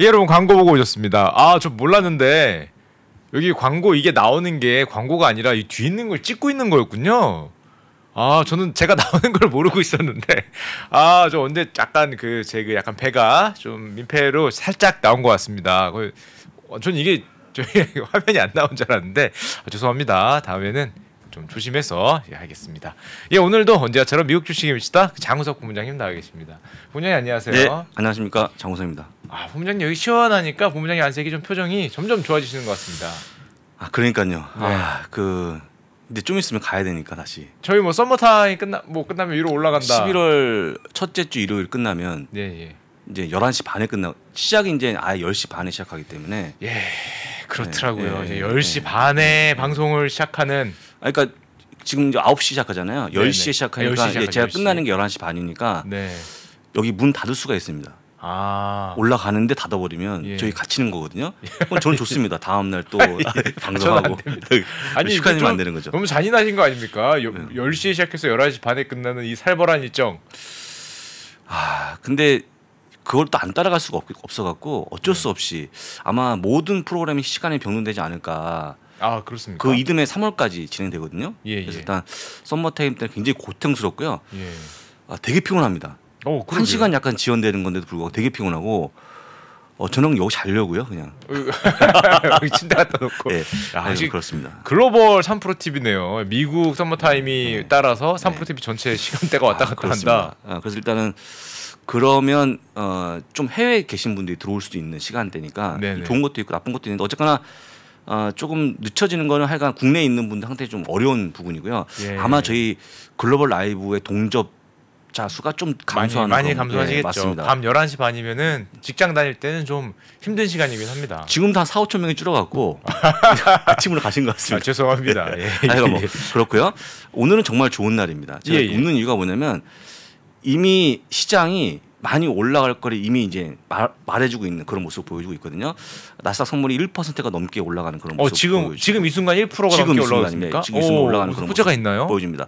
예, 여러분 광고 보고 오셨습니다. 아, 저 몰랐는데 여기 광고 이게 나오는 게 광고가 아니라 이 뒤에 있는 걸 찍고 있는 거였군요. 아, 저는 제가 나오는 걸 모르고 있었는데 아, 저 근데 약간 그 제 그 약간 배가 좀 민폐로 살짝 나온 것 같습니다. 그, 어, 전 이게 저희 화면이 안 나온 줄 알았는데 아, 죄송합니다. 다음에는 좀 조심해서 예, 하겠습니다. 예, 오늘도 언제처럼 미국 주식입니다. 장우석 부문장님 나와 계십니다. 부문장님 안녕하세요. 네, 안녕하십니까 장우석입니다. 아, 부문장님 여기 시원하니까 부문장님 안색이 좀 표정이 점점 좋아지시는 것 같습니다. 아 그러니까요. 네. 아 그 근데 좀 있으면 가야 되니까 다시. 저희 뭐 썸머 타임 끝나 뭐 끝나면 위로 올라간다. 11월 첫째 주 일요일 끝나면 예, 예. 이제 11시 반에 끝나 시작이 이제 아예 10시 반에 시작하기 때문에 예. 그렇더라고요. 네, 이제 네, 10시 네. 반에 방송을 시작하는 아, 그러니까 지금 이제 9시 시작하잖아요. 10시에 네네. 시작하니까 10시 이제 시작하죠, 제가 10시. 끝나는 게 11시 반이니까 네. 여기 문 닫을 수가 있습니다. 아. 올라가는데 닫아버리면 예. 저희 갇히는 거거든요. 그럼 저는 좋습니다. 다음 날 또 방송하고 안 아니 이거 시간이면 좀안 되는 거죠. 너무 잔인하신 거 아닙니까? 여, 네. 10시에 시작해서 11시 반에 끝나는 이 살벌한 일정. 아 근데 그걸 또 안 따라갈 수가 없, 없어 갖고 어쩔 네. 수 없이 아마 모든 프로그램이 시간이 변동되지 않을까. 아, 그렇습니까? 그 이듬해 3월까지 진행되거든요. 예, 그래서 예. 일단 썸머 타임 때는 굉장히 고통스럽고요. 예. 아, 되게 피곤합니다. 어, 한 시간 약간 지연되는 건데도 불구하고 되게 피곤하고 어, 저는 여기 자려고요, 그냥. 여기 침대 갖다 놓고. 예, 야, 아니, 아직 그렇습니다. 글로벌 3프로 TV네요. 미국 서머 타임이 따라서 3프로 TV 전체 시간대가 왔다 네. 아, 갔다 그렇습니다. 한다. 아, 그래서 일단은 그러면 어, 좀 해외에 계신 분들이 들어올 수도 있는 시간대니까 네네. 좋은 것도 있고 나쁜 것도 있는데 어쨌거나 어, 조금 늦춰지는 거는 하여간 국내에 있는 분들한테 좀 어려운 부분이고요. 예. 아마 저희 글로벌 라이브의 동접 자 수가 좀 많이 감소하는 많이 그런- 감소하시겠죠. 예, 맞습니다. 밤 11시 반이면은 직장 다닐 때는 좀 힘든 시간이긴 합니다. 지금도 한 4, 5천 명이 줄어갔고 아침으로 가신 것 아, 같습니다. 죄송합니다. 예. 하여간 뭐 그렇고요. 오늘은 정말 좋은 날입니다. 제가 예, 예. 웃는 이유가 뭐냐면 이미 시장이 많이 올라갈 거를 이미 이제 말, 말해주고 있는 그런 모습을 보여주고 있거든요. 나스닥 선물이 1%가 넘게 올라가는 그런 어, 모습 지금 보여주고 지금 이 순간 1%가 지금 넘게 올라갔습니까? 네, 지금 이 순간 오, 올라가는 그런 호재가 모습 있나요? 보여줍니다.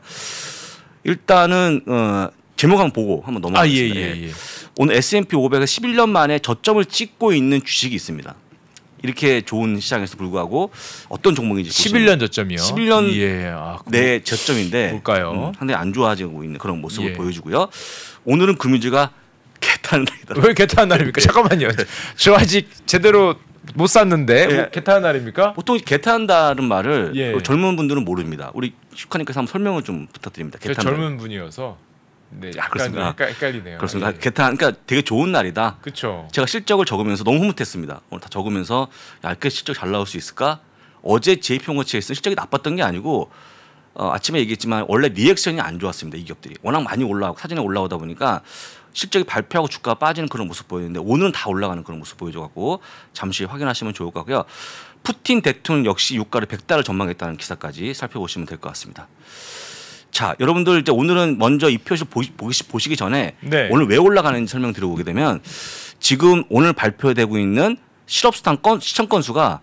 일단은 어, 제목 한번 보고 한번 아, 예, 넘어가겠습니다. 예, 예. 오늘 S&P 500에 11년 만에 저점을 찍고 있는 주식이 있습니다. 이렇게 좋은 시장에서 불구하고 어떤 종목인지 보시면 11년 저점이요. 11년 예. 아, 그내 저점인데 뭘까요? 음, 상당히 안 좋아지고 있는 그런 모습을 예. 보여주고요. 오늘은 금융주가 개탄 날이다. 왜 개탄 날입니까? 잠깐만요. 저 아직 제대로 못 샀는데 예. 뭐 개탄 날입니까? 보통 개탄다는 말을 예. 그 젊은 분들은 모릅니다. 우리 슈카님께서 한번 설명을 좀 부탁드립니다. 저 개탄 젊은 분이어서 네, 약간 그렇습니다. 헷갈, 헷갈리네요. 그렇습니다. 예. 개탄 그러니까 되게 좋은 날이다. 그렇죠. 제가 실적을 적으면서 너무 흐뭇했습니다. 오늘 다 적으면서 야, 이렇게 실적 잘 나올 수 있을까? 어제 JP모거치에서 실적이 나빴던 게 아니고 어, 아침에 얘기했지만 원래 리액션이 안 좋았습니다. 이 기업들이 워낙 많이 올라오고 사진에 올라오다 보니까 실적이 발표하고 주가가 빠지는 그런 모습 보이는데 오늘은 다 올라가는 그런 모습 보여줘갖고 잠시 확인하시면 좋을 것 같고요. 푸틴 대통령 역시 유가를 100달러 전망했다는 기사까지 살펴보시면 될 것 같습니다. 자, 여러분들 이제 오늘은 먼저 이 표시 보시, 보시, 보시기 전에 네. 오늘 왜 올라가는지 설명 드려보게 되면 지금 오늘 발표되고 있는 실업수당 건 시청 건수가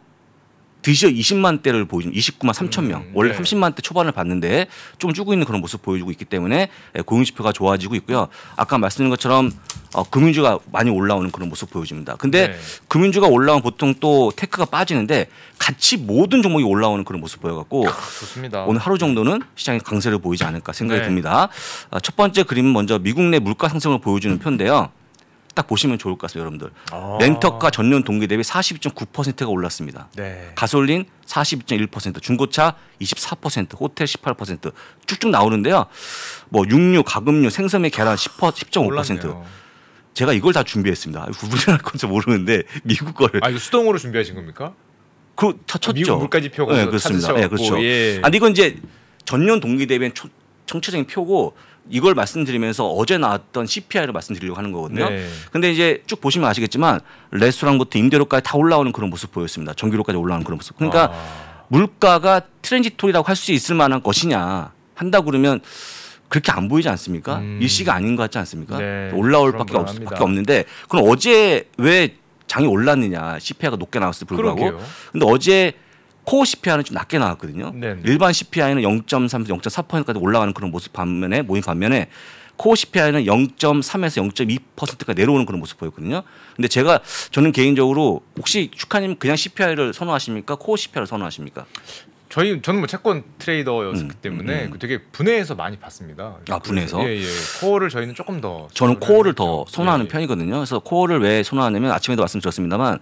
드디어 20만 대를 보여준 29만 3천 명. 음, 원래 네. 30만 대 초반을 봤는데 좀 줄고 있는 그런 모습 보여주고 있기 때문에 예, 고용지표가 좋아지고 있고요. 아까 말씀드린 것처럼 어, 금융주가 많이 올라오는 그런 모습 보여집니다. 근데 네. 금융주가 올라오면 보통 또 테크가 빠지는데 같이 모든 종목이 올라오는 그런 모습 보여갖고 좋습니다. 오늘 하루 정도는 시장의 강세를 보이지 않을까 생각이 네. 듭니다. 아, 첫 번째 그림은 먼저 미국 내 물가 상승을 보여주는 표인데요. 딱 보시면 좋을 것 같습니다, 여러분들. 아. 렌터가 전년 동기 대비 42.9%가 올랐습니다. 네. 가솔린 42.1%, 중고차 24%, 호텔 18% 쭉쭉 나오는데요. 뭐 육류, 가금류, 생선의 계란 10% 10.5%. 몰랐네요. 제가 이걸 다 준비했습니다. 구분할 건지 모르는데 미국 거를 아 이거 수동으로 준비하신 겁니까? 그 쳤죠. 미국 물가지표가 네, 그렇습니다. 네, 그렇죠. 예. 아니 이건 이제 전년 동기 대비엔 초- 총체적인 표고 이걸 말씀드리면서 어제 나왔던 CPI를 말씀드리려고 하는 거거든요. 네. 근데 이제 쭉 보시면 아시겠지만 레스토랑부터 임대료까지 다 올라오는 그런 모습 보였습니다. 전기료까지 올라오는 그런 모습. 그러니까 아. 물가가 트랜지토리라고 할 수 있을 만한 것이냐 한다 그러면 그렇게 안 보이지 않습니까? 음. 일시가 아닌 것 같지 않습니까? 네, 올라올 밖에, 없. 밖에 없는데 그럼 어제 왜 장이 올랐느냐 CPI가 높게 나왔을 때 불구하고 그러게요. 근데 어제 코어 CPI는 좀 낮게 나왔거든요. 네네. 일반 CPI는 0.3에서 0.4%까지 올라가는 그런 모습 반면에 모임 반면에 코어 CPI는 0.3에서 0.2%가 내려오는 그런 모습 보였거든요. 근데 제가 저는 개인적으로 혹시 슈카님 그냥 CPI를 선호하십니까? 코어 CPI를 선호하십니까? 저희 저는 뭐 채권 트레이더였기 음, 때문에 음, 음. 되게 분해해서 많이 봤습니다. 아, 분해서? 예예. 코어를 저희는 조금 더 저는 코어를. 더 선호하는 예, 예. 편이거든요. 그래서 코어를 왜 선호하냐면 아침에도 말씀드렸습니다만 어,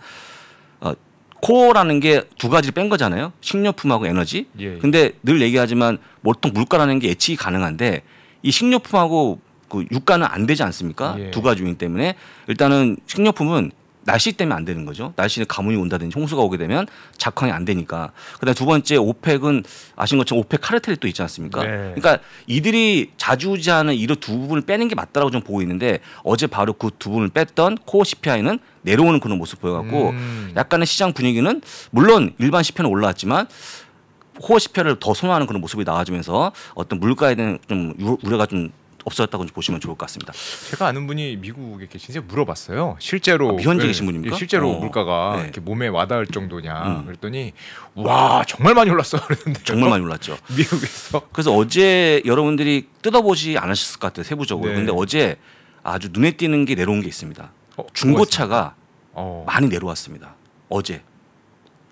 코어라는 게 두 가지를 뺀 거잖아요. 식료품하고 에너지. 예, 예. 근데 늘 얘기하지만 보통 물가라는 게 예측이 가능한데 이 식료품하고 그 유가는 안 되지 않습니까? 예. 두 가지 요인 때문에 일단은 식료품은 날씨 때문에 안 되는 거죠. 날씨에 가뭄이 온다든지 홍수가 오게 되면 작황이 안 되니까. 그다음 두 번째 오펙은 아신 것처럼 오펙 카르텔이 또 있지 않습니까? 네. 그러니까 이들이 좌지우지하는 이런 두 부분을 빼는 게 맞다라고 좀 보고 있는데 어제 바로 그 두 부분을 뺐던 core CPI는 내려오는 그런 모습 보여갖고 음. 약간의 시장 분위기는 물론 일반 CPI는 올라왔지만 core CPI를 더 선호하는 그런 모습이 나와주면서 어떤 물가에 대한 좀 우- 우려가 좀 없었다고 보시면 좋을 것 같습니다. 제가 아는 분이 미국에 계신데 물어봤어요. 실제로 아, 미현재 예, 계신 분입니까? 예, 실제로 어. 물가가 네. 이렇게 몸에 와닿을 정도냐 음. 그랬더니 와 정말 많이 올랐어 그랬는데 정말 많이 올랐죠. 미국에서 그래서 어제 여러분들이 뜯어보지 않으셨을 것 같아요 세부적으로. 네. 근데 어제 아주 눈에 띄는 게 내려온 게 있습니다. 어, 중고차가 어. 많이 내려왔습니다. 어제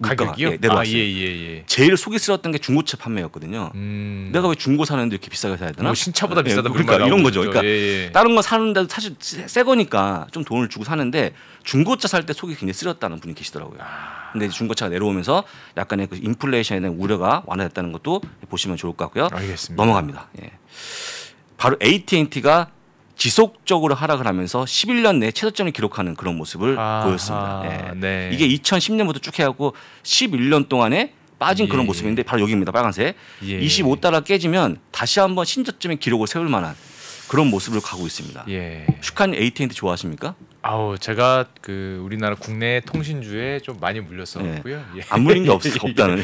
물가가? 예, 내려왔어요. 아예예 예. 제일 속이 쓰렸던 게 중고차 판매였거든요. 음. 내가 왜 중고 사는데 이렇게 비싸게 사야 되나? 뭐 신차보다 예, 비싸다 그러니까 이런 거죠. 그러니까 예, 예. 다른 거 사는데도 사실 새- 새 거니까 좀 돈을 주고 사는데 중고차 살 때 속이 굉장히 쓰렸다는 분이 계시더라고요. 아. 근데 중고차가 내려오면서 약간의 그 인플레이션에 대한 우려가 완화됐다는 것도 보시면 좋을 것 같고요. 알겠습니다. 넘어갑니다. 예. 바로 AT&T가 지속적으로 하락을 하면서 11년 내 최저점을 기록하는 그런 모습을 아하, 보였습니다. 예. 네. 이게 2010년부터 쭉 해갖고 11년 동안에 빠진 그런 예. 모습인데 바로 여기입니다. 빨간색. 예. 25달러 깨지면 다시 한번 신저점의 기록을 세울 만한 그런 모습을 가고 있습니다. 예. 슈카님 AT&T 좋아하십니까? 아우 제가 그 우리나라 국내 통신주에 좀 많이 물렸었고요. 예. 안 물린 게 없, 없다는.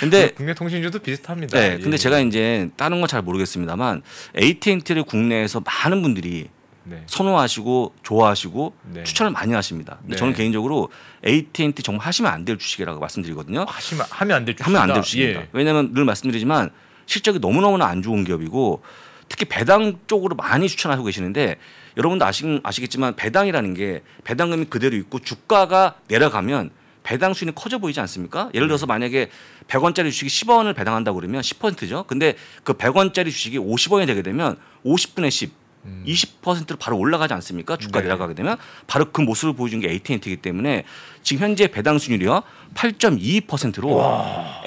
근데 국내 통신주도 비슷합니다. 네, 예. 근데 제가 이제 다른 건 잘 모르겠습니다만 AT&T를 국내에서 많은 분들이 네. 선호하시고 좋아하시고 네. 추천을 많이 하십니다. 근데 네. 저는 개인적으로 AT&T 정말 하시면 안 될 주식이라고 말씀드리거든요. 하시면 하면 안될 줄. 하면 안 될 주식입니다. 예. 왜냐하면 늘 말씀드리지만 실적이 너무너무나 안 좋은 기업이고 특히 배당 쪽으로 많이 추천하고 계시는데 여러분도 아시, 아시겠지만 배당이라는 게 배당금이 그대로 있고 주가가 내려가면 배당 수익이 커져 보이지 않습니까? 예를 들어서 만약에 100원짜리 주식이 10원을 배당한다고 그러면 10%죠. 근데 그 100원짜리 주식이 50원이 되게 되면 50분의 10, 음. 20%로 바로 올라가지 않습니까? 주가 네. 내려가게 되면 바로 그 모습을 보여준 게 AT&T이기 때문에 지금 현재 배당 수익률이요 8.22%로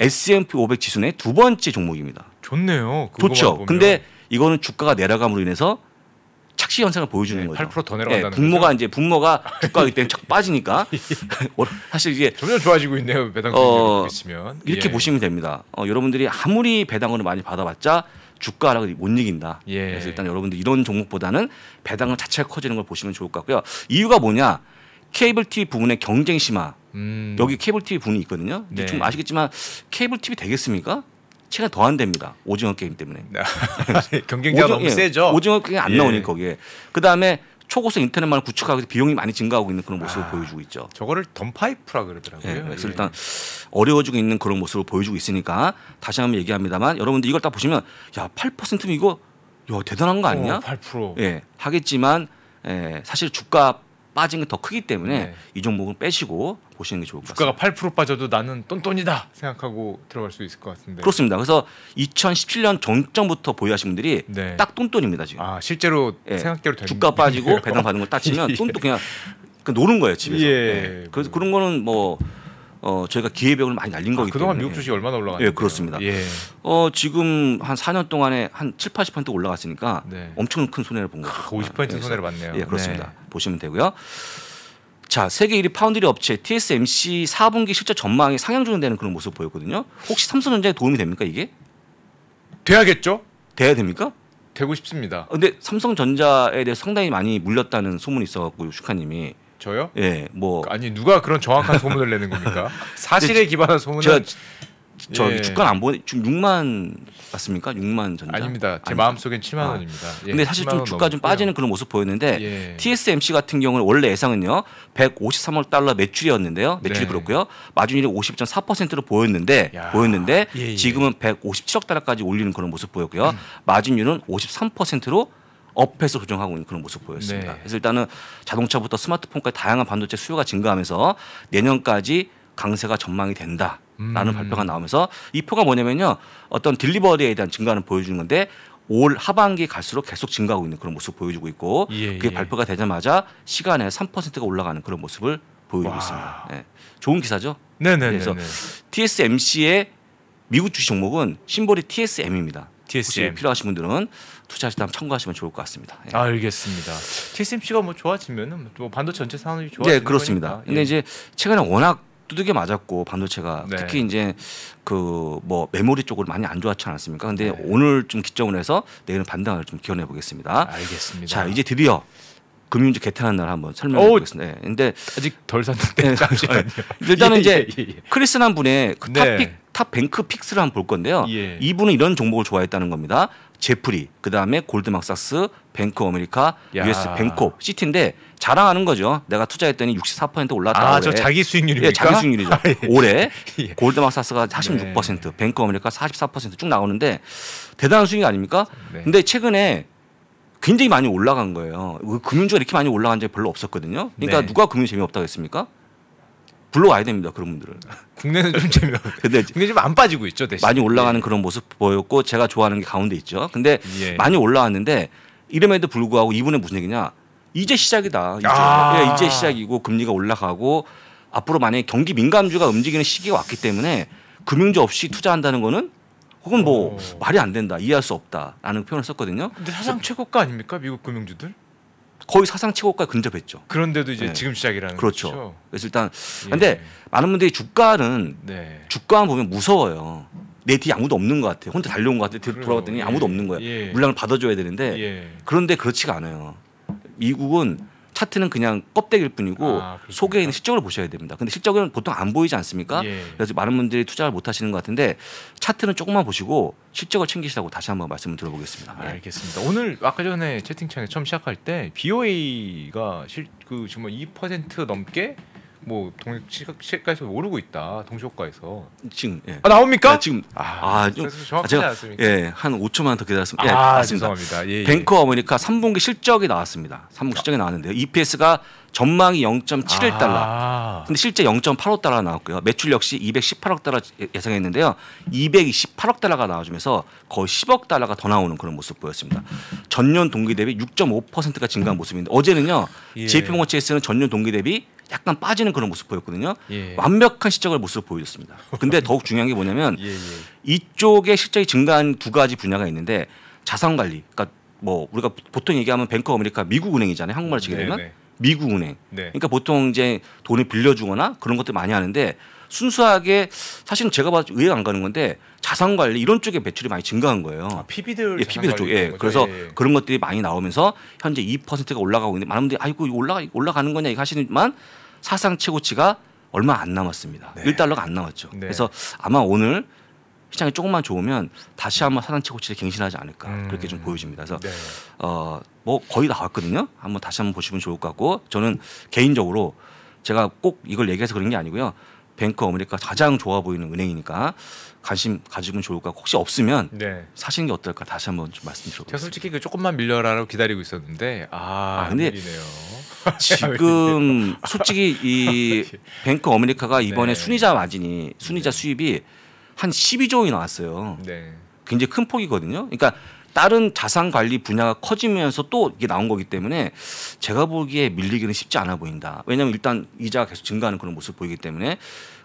S&P 500 지수 내두 번째 종목입니다. 좋네요. 좋죠. 보면. 근데 이거는 주가가 내려감으로 인해서 착시 현상을 보여주는 네, 거죠. 8%더 내려간다는 예, 분모가 거죠? 이제 분모가 주가이기 때문에 착 빠지니까 사실 이게 점점 좋아지고 있네요. 배당 어, 보시면 이렇게 예. 보시면 됩니다. 어, 여러분들이 아무리 배당을 많이 받아봤자 주가 하락을 못 이긴다. 예. 그래서 일단 여러분들 이런 종목보다는 배당을 자체가 커지는 걸 보시면 좋을 것 같고요. 이유가 뭐냐? 케이블 TV 부분의 경쟁 심화. 음. 여기 케이블 TV 부분이 있거든요. 네. 좀 아시겠지만 케이블 TV 되겠습니까? 체가 더안 됩니다. 오징어 게임 때문에. 경쟁자가 너무 예, 세죠. 오징어 게임 안 예. 나오니 거기에. 그 다음에 초고속 인터넷망을 구축하고 있어서 비용이 많이 증가하고 있는 그런 모습을 아. 보여주고 있죠. 저거를 던파이프라 그러더라고요. 예, 그래서 예. 일단 어려워지고 있는 그런 모습을 보여주고 있으니까 다시 한번 얘기합니다만 여러분들 이걸 딱 보시면 야 8%면 이거 야 대단한 거 아니냐? 어, 8%. 예 하겠지만 예, 사실 주가 빠진 게 더 크기 때문에 네. 이 종목은 빼시고 보시는 게 좋을 것 같습니다. 주가가 8% 빠져도 나는 똔똔이다 생각하고 들어갈 수 있을 것 같은데. 그렇습니다. 그래서 2017년 전점부터 보유하신 분들이 네. 딱 똔똔입니다 지금. 아 실제로 예, 생각대로 되는 주가 빠지고. 배당 받는 걸 따치면 예. 똔똔 그냥 그 노는 거예요 집에서. 예. 예. 그래서 그런 거는 뭐 어, 저희가 기회벽을 많이 날린 아, 거기 그동안 때문에. 미국 주식 이 얼마나 올라갔는데? 예, 그렇습니다. 예. 어 지금 한 4년 동안에 한 7, 80% 올라갔으니까 네. 엄청 큰 손해를 본 거죠. 50% 그래서- 손해를 봤네요. 예, 그렇습니다. 네. 보시면 되고요. 자, 세계 1위 파운드리 업체 TSMC 4분기 실적 전망이 상향 조정되는 그런 모습 보였거든요. 혹시 삼성전자에 도움이 됩니까 이게? 돼야겠죠? 돼야 됩니까? 되고 싶습니다. 어, 근데 삼성전자에 대해 서 상당히 많이 물렸다는 소문이 있어 갖고 슈카님이 저요? 예, 뭐 아니 누가 그런 정확한 소문을 내는 겁니까? 사실에 기반한 소문은 제가 저 예. 주가는 안 보내 지금 6만 맞습니까? 6만 전자 아닙니다. 제 아니, 마음 속엔 7만 아. 원입니다. 예, 근데 사실 7만 좀원 주가 좀. 빠지는 그런 모습 보였는데 예. TSMC 같은 경우는 원래 예상은요 153억 달러 매출이었는데요 매출이 네. 그렇고요 마진율이 50.4%로 보였는데 야. 보였는데 예, 예. 지금은 157억 달러까지 올리는 그런 모습 보였고요 마진율은 53%로 업해서 조정하고 있는 그런 모습 보였습니다. 네. 그래서 일단은 자동차부터 스마트폰까지 다양한 반도체 수요가 증가하면서 내년까지 강세가 전망이 된다 라는 음. 발표가 나오면서 이 표가 뭐냐면요 어떤 delivery에 대한 증가는 보여주는 건데 올 하반기 갈수록 계속 증가하고 있는 그런 모습 보여주고 있고 예, 그게 예. 발표가 되자마자 시간에 3%가 올라가는 그런 모습을 보여주고 와. 있습니다. 예. 좋은 기사죠. 네네네. 그래서 TSMC의 미국 주식 종목은 심볼이 TSM입니다. 혹시 TSM. 필요하신 분들은 한번 참고하시면 좋을 것 같습니다. 예. 알겠습니다. TSMC가 뭐 좋아지면은 뭐 반도체 전체 산업이 좋아지는 네, 그렇습니다. 거니까. 근데 예. 이제 최근에 워낙 두들겨 맞았고 반도체가 네. 특히 이제 그 뭐 메모리 쪽으로 많이 안 좋았지 않았습니까? 근데 네. 오늘 좀 기점으로 해서 내일은 반등을 좀 기원해 보겠습니다. 알겠습니다. 자, 이제 드디어 금융주 개탄한 날 한번 설명해 오! 보겠습니다. 네. 근데 아직 덜 샀는데 네, 잠시만요. 일단은 예, 이제 예, 예. 크리스란 분의 그 네. top pick top bank picks를 한번 볼 건데요. 예. 이분은 이런 종목을 좋아했다는 겁니다. 제프리, 그 다음에 골드만삭스, 뱅크 어메리카, 야. US Bancorp, 시티인데 자랑하는 거죠. 내가 투자했더니 64% 올랐다고. 아, 저 해. 자기 수익률입니까? 예, 자기 수익률이죠. 올해 예. 골드만삭스가 46%, 뱅크 어메리카 44%쭉 나오는데 대단한 수익 아닙니까? 네. 근데 최근에 굉장히 많이 올라간 거예요. 그 금융주가 이렇게 많이 올라간 적이 별로 없었거든요. 그러니까 네. 누가 금융 재미없다고 했습니까? 불러와야 됩니다. 그런 분들은. 국내는 좀 재미없. 근데 근데 좀안 빠지고 있죠 대신. 많이 올라가는 그런 모습 보였고 제가 좋아하는 게 가운데 있죠. 근데 예. 많이 올라왔는데 이름에도 불구하고 이분의 무슨 얘기냐? 이제 시작이다. 이제, 아. 예, 이제 시작이고 금리가 올라가고 앞으로 만약에 경기 민감주가 움직이는 시기가 왔기 때문에 금융주 없이 투자한다는 거는 그건 뭐 오. 말이 안 된다. 이해할 수 없다라는 표현을 썼거든요. 근데 사상 최고가 아닙니까 미국 금융주들? 거의 사상 최고가 근접했죠. 그런데도 이제 네. 지금 시작이라는 그렇죠. 거죠. 그래서 일단 예. 근데 많은 분들이 주가는 네. 주가만 보면 무서워요. 내 뒤에 아무도 없는 것 같아요. 혼자 달려온 것 같아요. 뒤로 그래요. 돌아봤더니 예. 아무도 없는 거예요. 예. 물량을 받아줘야 되는데 예. 그런데 그렇지가 않아요. 미국은 차트는 그냥 껍데기일 뿐이고 아? 속에 있는 실적을 보셔야 됩니다. 근데 실적은 보통 안 보이지 않습니까? 예. 그래서 많은 분들이 투자를 못 하시는 것 같은데 차트는 조금만 보시고 실적을 챙기시라고 다시 한번 말씀을 드려보겠습니다. 예. 알겠습니다. 오늘 아까 전에 채팅창에 처음 시작할 때 BOA가 실그 지금 2% 넘게 뭐 동시가에서 오르고 있다 동시 효과에서 지금 예. 아 나옵니까? 아, 지금 아, 아, 좀- 정확하지 제가 않습니까? 예, 한 5초만 더 기다렸습니다. 예, 아 맞습니다. 죄송합니다. 예, 예. 뱅커 어메리카 3분기 실적이 나왔습니다. 3분기 실적이 나왔는데요. EPS가 전망이 0.71달러. 아, 근데 실제 0.85달러 나왔고요. 매출 역시 218억 달러 예상했는데요. 228억 달러가 나와주면서 거의 10억 달러가 더 나오는 그런 모습 보였습니다. 전년 동기 대비 6.5%가 증가한 모습인데 어제는요. 예. JP모건 체스는 전년 동기 대비 약간 빠지는 그런 모습 보였거든요. 예. 완벽한 실적을 모습을 보여줬습니다. 근데 더욱 중요한 게 뭐냐면 예, 예. 이쪽에 실적이 증가한 두 가지 분야가 있는데 자산 관리. 그러니까 뭐 우리가 보통 얘기하면 뱅크 어메리카 미국 은행이잖아요. 한국말로 치게 되면 네, 네. 미국 은행. 네. 그러니까 보통 이제 돈을 빌려주거나 그런 것들 많이 하는데 순수하게 사실은 제가 봐도 이해가 안 가는 건데 자산 관리 이런 쪽에 매출이 많이 증가한 거예요. 아, PB들 예, PB들 쪽. 예. 그래서 그런 것들이 많이 나오면서 현재 2%가 올라가고 있는데 많은 분들이 아이고 올라가 올라가는 거냐 이거 하시지만 사상 최고치가 얼마 안 남았습니다. 네. 1달러가 안 남았죠. 네. 그래서 아마 오늘 시장이 조금만 좋으면 다시 한번 사상 최고치를 갱신하지 않을까 음. 그렇게 좀 보여집니다. 그래서 네. 어뭐 거의 나왔거든요. 한번 다시 한번 보시면 좋을 것 같고 저는 개인적으로 제가 꼭 이걸 얘기해서 그런 게 아니고요. 뱅크 어메리카 가장 좋아 보이는 은행이니까 관심 가지면 좋을 것 같고 혹시 없으면 네. 사시는 게 어떨까 다시 한번 좀 말씀드려보겠습니다. 제가 솔직히 그 조금만 밀려라라고 기다리고 있었는데 아, 아, 근데 밀리네요. 지금 솔직히 이 뱅크 어메리카가 이번에 네. 순이자 마진이 순이자 수입이 한 12조 원이 나왔어요. 네. 굉장히 큰 폭이거든요. 그러니까 다른 자산 관리 분야가 커지면서 또 이게 나온 거기 때문에 제가 보기에 밀리기는 쉽지 않아 보인다. 왜냐하면 일단 이자가 계속 증가하는 그런 모습 보이기 때문에.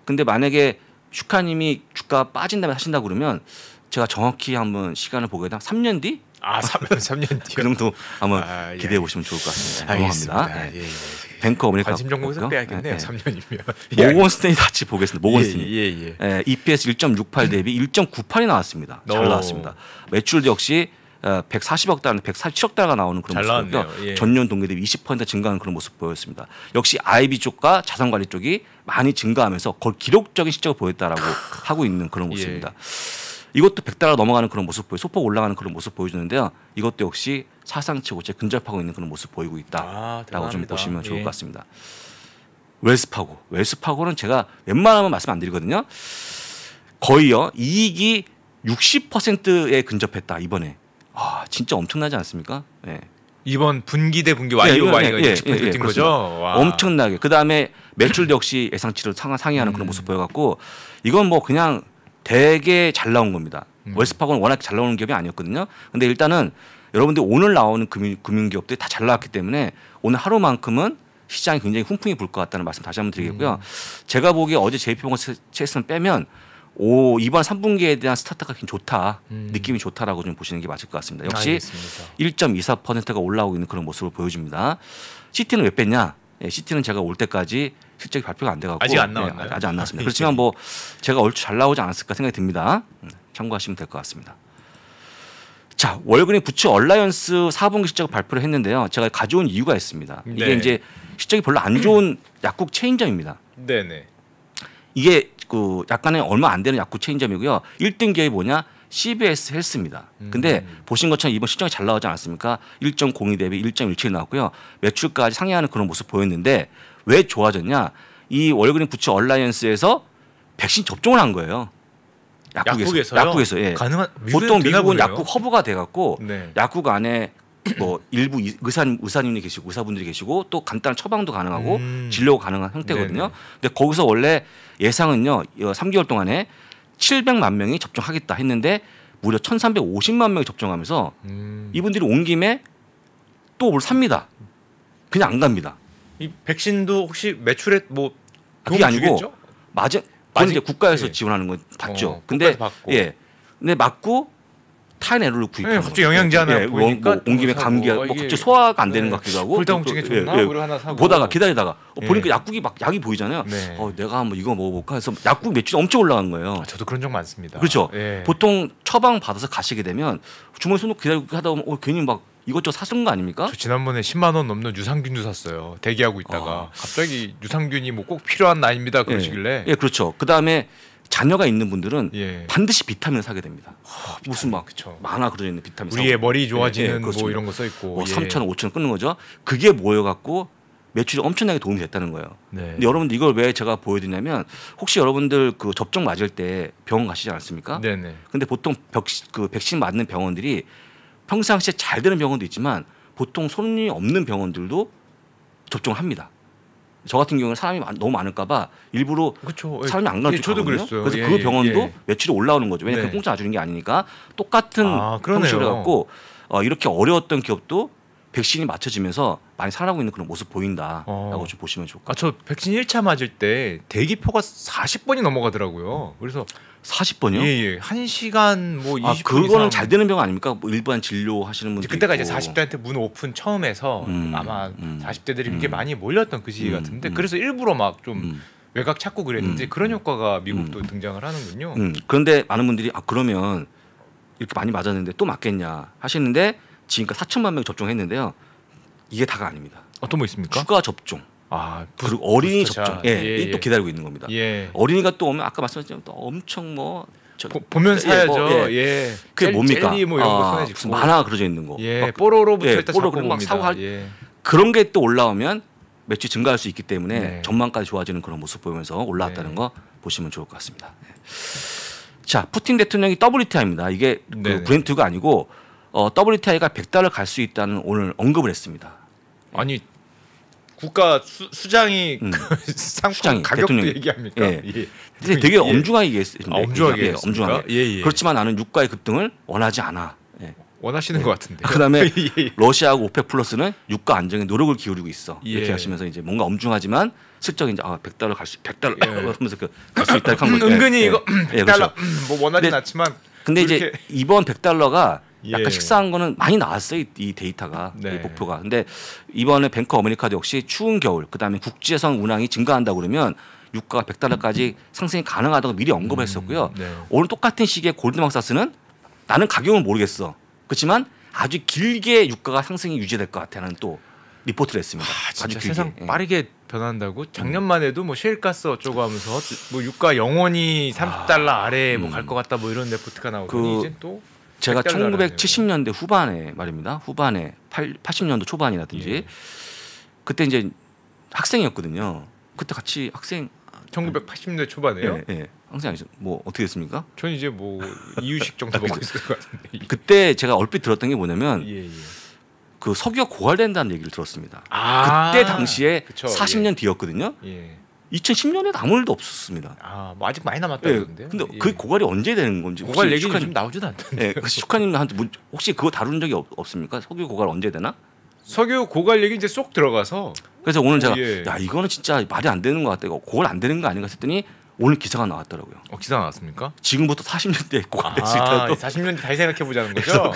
근데 만약에 슈카님이 주가 빠진 다음에 하신다 그러면 제가 정확히 한번 시간을 보게 되면 3년 뒤? 아, 3년 3년 뒤. 그 정도 한번 아, 예. 기대해 보시면 좋을 것 같습니다. 알겠습니다. 넘어갑니다. 네. 예, 예. 뱅크 어메리카 관심 종목에서. 빼야겠네요. 네, 네. 3년이면. 모건 스탠리 같이 보겠습니다. 모건 스탠리. 예, 예, 예. 예, EPS 1.68 대비 1.98이 나왔습니다. 잘 오. 나왔습니다. 매출도 역시 어, 140억 달러, 147억 달러가 나오는 그런 잘 모습이고요. 예. 전년 동기 대비 20% 증가하는 그런 모습 보였습니다. 역시 IB 쪽과 자산관리 쪽이 많이 증가하면서 거의 기록적인 실적을 보였다라고 하고 있는 그런 모습입니다. 이것도 100달러 넘어가는 그런 모습 보여, 소폭 올라가는 그런 모습 보여주는데요. 이것도 역시 사상 최고치에 근접하고 있는 그런 모습 보이고 아, 있다라고 좀 대단합니다. 보시면 좋을 예. 것 같습니다. 웰스파고, 웰스파고는 제가 웬만하면 말씀 안 드리거든요. 거의요 이익이 60%에 근접했다 이번에. 아 진짜 엄청나지 않습니까? 예. 이번 분기 대 분기 예, YOY가 예, 60% 예, 예, 뛴 그렇습니다. 거죠. 와. 엄청나게. 그 다음에 매출 역시 예상치를 상하- 상회하는 그런 음. 모습 보여갖고 이건 뭐 그냥 되게 잘 나온 겁니다. 음. 웰스파고는 워낙 잘 나오는 기업이 아니었거든요. 근데 일단은 여러분들 오늘 나오는 금융, 금융기업들이 다 잘 나왔기 때문에 오늘 하루만큼은 시장이 굉장히 훈풍이 불 것 같다는 말씀 다시 한번 드리겠고요. 음. 제가 보기에 어제 JP모건 체스는 빼면 오 이번 3분기에 대한 스타트가 굉장히 좋다 음. 느낌이 좋다라고 좀 보시는 게 맞을 것 같습니다. 역시 알겠습니다. 1.24%가 올라오고 있는 그런 모습을 보여줍니다. 시티는 왜 뺐냐? 예, 시티는 제가 올 때까지 실적이 발표가 안 돼갖고 아직 안 나왔나요? 예, 아직 안 나왔습니다. 아, 그렇지만 뭐 제가 얼추 잘 나오지 않았을까 생각이 듭니다. 음, 참고하시면 될 것 같습니다. 자 월그린 부츠 얼라이언스 4분기 실적을 발표를 했는데요. 제가 가져온 이유가 있습니다. 이게 네. 이제 실적이 별로 안 좋은 약국 체인점입니다. 네네. 이게 그 약간의 얼마 안 되는 약국 체인점이고요. 1등 기업이 뭐냐? CVS 헬스입니다. 근데 음. 보신 것처럼 이번 실적이 잘 나오지 않았습니까? 1.02 대비 1.17 나왔고요. 매출까지 상회하는 그런 모습 보였는데 왜 좋아졌냐? 이 월그린 부츠 얼라이언스에서 백신 접종을 한 거예요. 약국에서. 약국에서 예. 가능한 보통 미국은. 약국 허브가 돼 갖고 네. 약국 안에 뭐 일부 이- 의사 의사님이 계시고 의사분들이 계시고 또 간단한 처방도 가능하고 음. 진료가 가능한 형태거든요. 네네. 근데 거기서 원래 예상은요, 어, 3개월 동안에 700만 명이 접종하겠다 했는데 무려 1,350만 명이 접종하면서 음. 이분들이 온 김에 또 뭘 삽니다. 그냥 안 갑니다. 이 백신도 혹시 매출에 뭐 그게 아니고 주겠죠? 그건 맞은- 이제 국가에서 예. 지원하는 건 봤죠. 어, 근데 받고. 예, 근데 맞고 타이네로를 구입하는 네, 갑자기 영양제 하나 예, 보이니까 뭐, 온 김에 또 감기. 뭐 갑자기 소화가 안 되는 네. 것 같기도 하고 골다공증에 또- 좋나? 예, 예. 하나 사고. 보다가 기다리다가 어, 예. 보니까 약국이 막 약이 보이잖아요. 네. 어, 내가 한번 이거 먹어볼까 해서 약국 매출이 엄청 올라간 거예요. 아, 저도 그런 적 많습니다. 그렇죠. 예. 보통 처방 받아서 가시게 되면 주머니 손 놓고 기다리고 하다 보면 어, 괜히 막 이것저것 사는 거 아닙니까? 저 지난번에 10만 원 넘는 유산균도 샀어요. 대기하고 있다가 아. 갑자기 유산균이 뭐 꼭 필요한 나이입니다 그러시길래 예, 그렇죠. 그 다음에 자녀가 있는 분들은 예. 반드시 비타민을 사게 됩니다. 무슨 막 그쵸. 만화 그려져 있는 비타민. 우리의 사고. 머리 예, 좋아지는 예, 뭐 그렇습니다. 이런 거 써 있고 뭐 예. 3천 원, 5천 원 끊는 거죠. 그게 모여 갖고 매출이 엄청나게 도움이 됐다는 거예요. 네. 근데 여러분들 이걸 왜 제가 보여드리냐면 혹시 여러분들 그 접종 맞을 때 병원 가시지 않습니까? 네네. 근데 보통 벽, 그 백신 맞는 병원들이 평상시에 잘 되는 병원도 있지만 보통 손이 없는 병원들도 접종을 합니다. 저 같은 경우는 사람이 많- 너무 많을까봐 일부러 그렇죠. 사람이 안 가는 예, 쪽 저도. 그랬어요. 그래서 예, 그 예, 병원도 예. 매출이 올라오는 거죠. 왜냐하면 네. 그 공짜 놔주는 게 아니니까 똑같은 아. 형식을 갖고 어, 이렇게 어려웠던 기업도 백신이 맞춰지면서 많이 살아나고 있는 그런 모습 보인다라고 어. 좀 보시면 좋을 것 아, 저 백신 1차 맞을 때 대기표가 40번이 넘어가더라고요. 그래서 같아요. 40번이요? 예, 예. 1시간 뭐 20분 아, 그거는 이상 잘 되는 병원 아닙니까? 뭐 일반 진료 하시는 분들 그때가 이제 40대한테 문 오픈 처음에서 음, 아마 음, 40대들이 이렇게 음. 많이 몰렸던 그 시기 음, 같은데 음. 그래서 일부러 막좀 음. 외곽 찾고 그랬는데 음. 그런 효과가 미국도 등장을 하는군요. 음, 그런데 많은 분들이 아 그러면 이렇게 많이 맞았는데 또 맞겠냐 하시는데 지금까지 4천만 명 접종했는데요. 이게 다가 아닙니다. 어떤 거 있습니까? 추가 접종 아, 부- 그리고 어린이 부스터샷. 접종 예, 예, 예. 기다리고 있는 겁니다. 예. 어린이가 또 오면 아까 말씀하셨지만 또 엄청 뭐 저, 보, 보면 예, 사야죠. 뭐, 예. 그게 젤- 뭡니까? 뭐 아. 무슨 만화 그려져 있는 거. 예. 막 뽀로로부터 예, 일단 뽀로로 그런 막 봅니다. 사고 할- 예. 그런 게 또 올라오면 매출 증가할 수 있기 때문에 네. 전망까지 좋아지는 그런 모습 보이면서 올라왔다는 네. 거 보시면 좋을 것 같습니다. 네. 자, 푸틴 대통령이 WTI입니다. 이게 그 네네. 브렌트가 아니고 어, WTI가 100달러 갈 수 있다는 오늘 언급을 했습니다. 아니 국가 수, 수장이 음. 그 수장이, 가격도. 얘기합니까? 예. 예. 근데 되게 예. 엄중하게 얘기했습니다. 아, 엄중하게 예? 엄중하게. 예, 예. 그렇지만 나는 유가의 급등을 원하지 않아. 예. 원하시는 것 같은데. 그다음에 예, 예. 러시아하고 오펙 플러스는 유가 안정에 노력을 기울이고 있어. 이렇게 예. 하시면서 이제 뭔가 엄중하지만 슬쩍 이제 아 100달러 갈 수 100달러 예. 하면서 갈수 있다 한 거죠. 은근히 예, 이거 예. 예, 100달러 그렇죠. 음, 뭐 원하진 않지만 근데 이제 이번 100달러가 약간 예. 시사한 거는 많이 나왔어요. 이, 이 데이터가 네. 이 목표가. 근데 이번에 뱅크 어메리카도 역시 추운 겨울 그다음에 국제선 운항이 증가한다 그러면 유가가 100달러까지 상승이 가능하다고 미리 언급을 했었고요. 네. 오늘 똑같은 시기에 골드막사스는 나는 가격은 모르겠어. 그렇지만 아주 길게 유가가 상승이 유지될 것 같아는 또 리포트를 했습니다. 아, 진짜. 세상 예. 빠르게 변한다고 작년만 해도 뭐 셰일가스 어쩌고 하면서 뭐 유가 영원히 30달러 아, 래에 뭐 음. 갈것 같다 뭐 이런 레포트가 나오더니 그 이제 또 제가 100달러라네요. 1970년대 후반에 말입니다. 후반에 8, 80년도 초반이라든지 예. 그때 이제 학생이었거든요. 그때 같이 학생 1980년대 초반에요. 예, 예. 아니죠. 뭐 어떻게 됐습니까? 전 이제 뭐 이유식 정도 먹고 있을 것 같은데. 그때 제가 얼핏 들었던 게 뭐냐면 예, 예. 그 석유가 고갈된다는 얘기를 들었습니다. 아, 그때 당시에 그쵸, 40년 뒤였거든요. 예. 2010년에 아무 일도 없었습니다. 아, 뭐 아직 많이 남았다 예. 근데 예. 그 고갈이 언제 되는 건지 고갈 슈카님- 좀 나오지도 않던데. 예, 그 문- 혹시 그거 다룬 적이 없, 없습니까? 석유 고갈 언제 되나? 석유 고갈 얘기 이제 쏙 들어가서 그래서 오늘 제가 예. 야 이거는 진짜 말이 안 되는 것 같다. 이거 고갈 안 되는 거 아닌가 했더니 오늘 기사가 나왔더라고요. 어, 기사 나왔습니까? 지금부터 40년대 고갈됐을 아, 때도 40년 다시 생각해 보자는 거죠.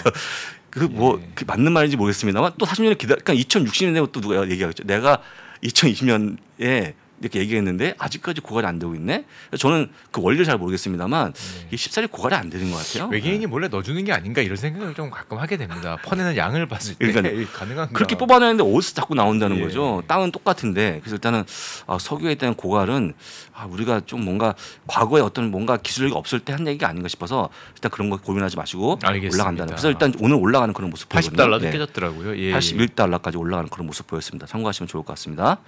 그뭐 예. 그 맞는 말인지 모르겠습니다만 또 40년을 기다 그러니까 2060년에 또 누가 얘기하겠죠. 내가 2020년에 이렇게 얘기했는데 아직까지 고갈이 안 되고 있네. 저는 그 원리를 잘 모르겠습니다만 이 쉽사리 고갈이 안 되는 것 같아요. 네. 외계인이 몰래 넣어주는 게 아닌가 이런 생각을 좀 가끔 하게 됩니다. 퍼내는 양을 봤을 때 그러니까 이게 가능한가? 그렇게 뽑아내는데 어디서 자꾸 나온다는 예. 거죠. 땅은 똑같은데 그래서 일단은 아, 석유에 대한 고갈은 아, 우리가 좀 뭔가 과거에 어떤 뭔가 기술력이 없을 때 한 얘기가 아닌가 싶어서 일단 그런 거 고민하지 마시고 알겠습니다. 올라간다는. 그래서 일단 오늘 올라가는 그런 모습 보이거든요. 80달러도 네. 깨졌더라고요. 예. 81달러까지 올라가는 그런 모습 보였습니다. 참고하시면 좋을 것 같습니다.